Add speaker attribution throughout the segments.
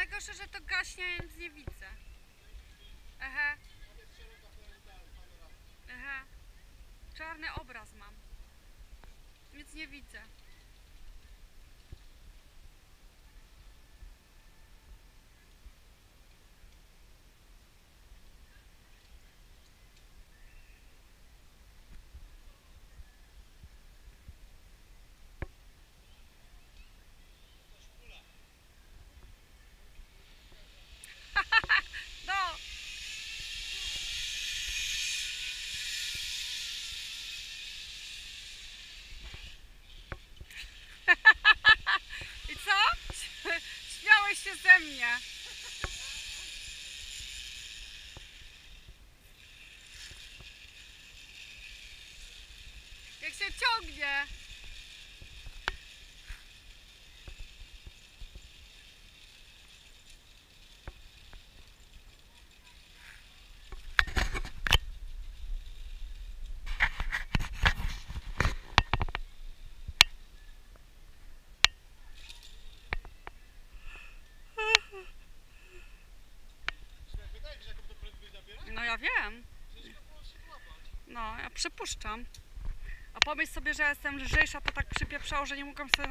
Speaker 1: Najgorsze, że to gaśnie, nic nie widzę. Ehe. Ehe. Czarny obraz mam. Nic nie widzę. No! I co? Śmiałeś się ze mnie. Jak się ciągnie.
Speaker 2: Wydaje mi się, jaką to prędkość nabiera.
Speaker 1: No ja wiem.
Speaker 2: Ciężko było się złapać.
Speaker 1: No, ja przypuszczam. A pomyśl sobie, że jestem lżejsza, to tak przypieprzało, że nie mogłam sobie...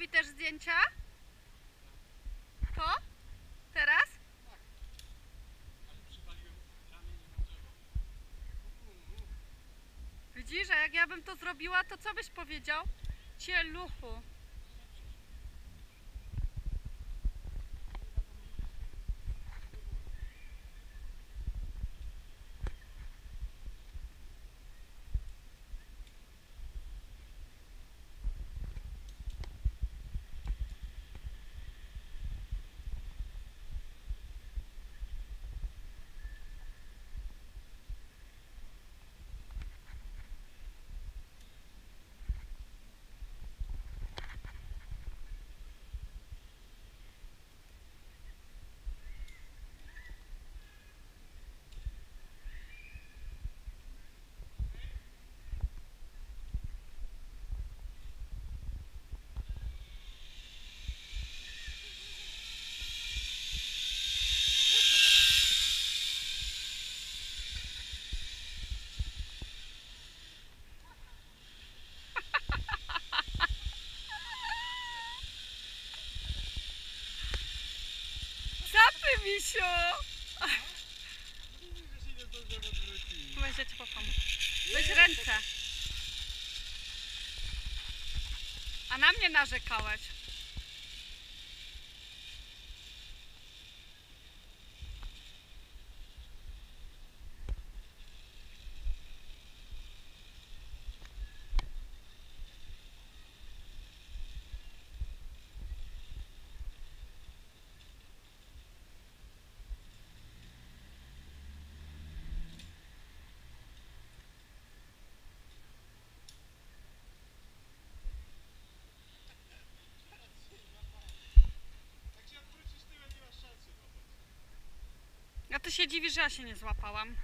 Speaker 1: robi też zdjęcia? To? Teraz? Widzisz, a jak ja bym to zrobiła, to co byś powiedział? Cieluchu.
Speaker 2: Odwrócić.
Speaker 1: Weź, ja ci popam. Weź ręce. A na mnie narzekałeś. Ty się dziwisz, że ja się nie złapałam.